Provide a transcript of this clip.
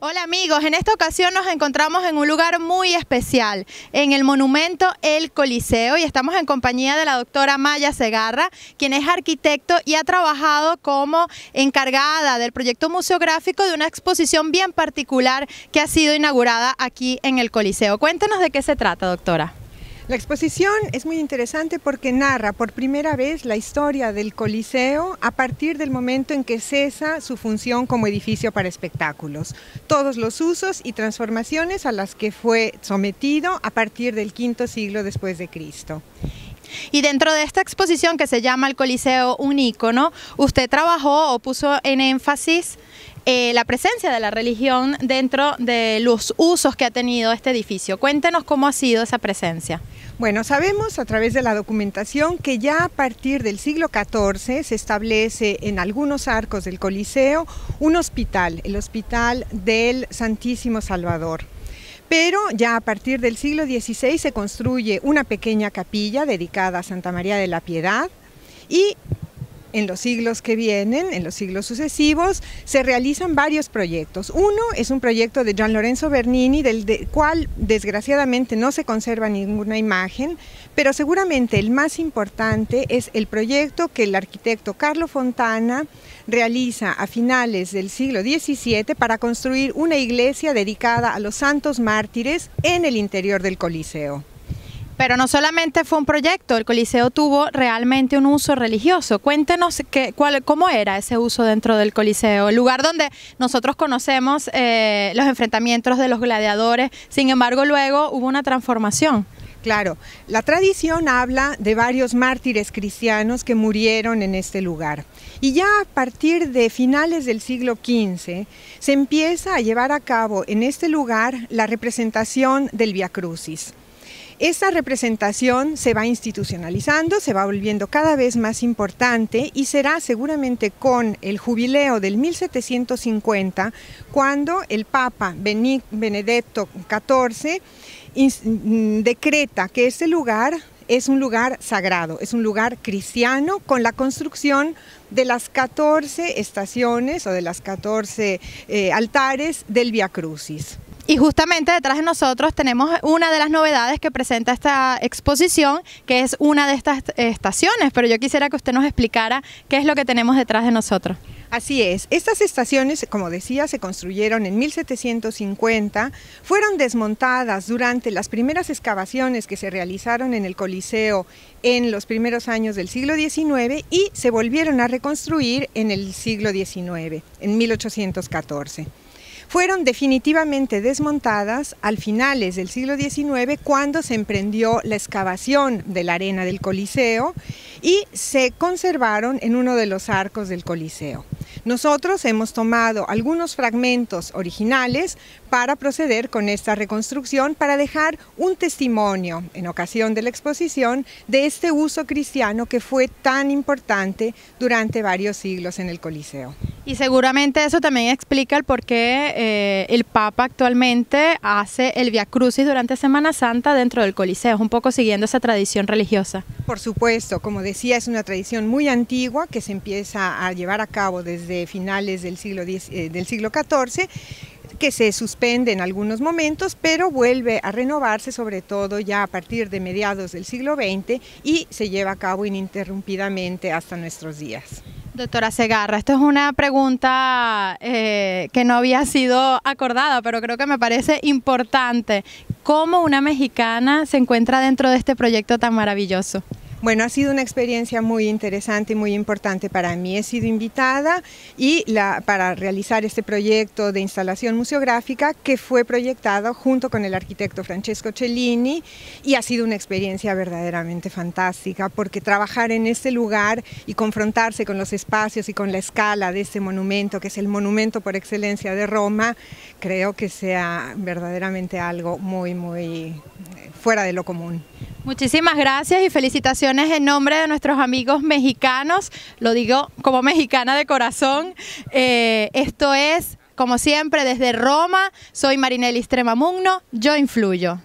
Hola amigos, en esta ocasión nos encontramos en un lugar muy especial, en el monumento El Coliseo y estamos en compañía de la doctora Maya Segarra, quien es arquitecto y ha trabajado como encargada del proyecto museográfico de una exposición bien particular que ha sido inaugurada aquí en el Coliseo. Cuéntenos de qué se trata, doctora. La exposición es muy interesante porque narra por primera vez la historia del Coliseo a partir del momento en que cesa su función como edificio para espectáculos. Todos los usos y transformaciones a las que fue sometido a partir del quinto siglo después de Cristo. Y dentro de esta exposición que se llama El Coliseo un ícono, usted trabajó o puso en énfasis eh, la presencia de la religión dentro de los usos que ha tenido este edificio. Cuéntenos cómo ha sido esa presencia. Bueno, sabemos a través de la documentación que ya a partir del siglo XIV se establece en algunos arcos del Coliseo un hospital, el Hospital del Santísimo Salvador. Pero ya a partir del siglo XVI se construye una pequeña capilla dedicada a Santa María de la Piedad y en los siglos que vienen, en los siglos sucesivos, se realizan varios proyectos. Uno es un proyecto de Gian Lorenzo Bernini, del cual desgraciadamente no se conserva ninguna imagen, pero seguramente el más importante es el proyecto que el arquitecto Carlo Fontana realiza a finales del siglo XVII para construir una iglesia dedicada a los santos mártires en el interior del Coliseo. Pero no solamente fue un proyecto, el Coliseo tuvo realmente un uso religioso. Cuéntenos cómo era ese uso dentro del Coliseo, el lugar donde nosotros conocemos eh, los enfrentamientos de los gladiadores, sin embargo luego hubo una transformación. Claro, la tradición habla de varios mártires cristianos que murieron en este lugar. Y ya a partir de finales del siglo XV se empieza a llevar a cabo en este lugar la representación del Via Crucis. Esta representación se va institucionalizando, se va volviendo cada vez más importante y será seguramente con el jubileo del 1750 cuando el Papa Benedetto XIV mm, decreta que este lugar es un lugar sagrado, es un lugar cristiano con la construcción de las 14 estaciones o de las 14 eh, altares del Via Crucis. Y justamente detrás de nosotros tenemos una de las novedades que presenta esta exposición, que es una de estas estaciones, pero yo quisiera que usted nos explicara qué es lo que tenemos detrás de nosotros. Así es, estas estaciones, como decía, se construyeron en 1750, fueron desmontadas durante las primeras excavaciones que se realizaron en el Coliseo en los primeros años del siglo XIX y se volvieron a reconstruir en el siglo XIX, en 1814 fueron definitivamente desmontadas al finales del siglo XIX cuando se emprendió la excavación de la arena del Coliseo y se conservaron en uno de los arcos del Coliseo. Nosotros hemos tomado algunos fragmentos originales para proceder con esta reconstrucción para dejar un testimonio en ocasión de la exposición de este uso cristiano que fue tan importante durante varios siglos en el Coliseo. Y seguramente eso también explica el por qué eh, el Papa actualmente hace el Via Crucis durante Semana Santa dentro del Coliseo, un poco siguiendo esa tradición religiosa. Por supuesto, como decía, es una tradición muy antigua que se empieza a llevar a cabo desde finales del siglo, eh, del siglo XIV que se suspende en algunos momentos, pero vuelve a renovarse sobre todo ya a partir de mediados del siglo XX y se lleva a cabo ininterrumpidamente hasta nuestros días. Doctora Segarra, esto es una pregunta eh, que no había sido acordada, pero creo que me parece importante. ¿Cómo una mexicana se encuentra dentro de este proyecto tan maravilloso? Bueno, ha sido una experiencia muy interesante y muy importante para mí. He sido invitada y la, para realizar este proyecto de instalación museográfica que fue proyectado junto con el arquitecto Francesco Cellini y ha sido una experiencia verdaderamente fantástica porque trabajar en este lugar y confrontarse con los espacios y con la escala de este monumento, que es el monumento por excelencia de Roma, creo que sea verdaderamente algo muy, muy fuera de lo común. Muchísimas gracias y felicitaciones en nombre de nuestros amigos mexicanos, lo digo como mexicana de corazón. Eh, esto es, como siempre, desde Roma, soy Marinelli Stremamugno, yo influyo.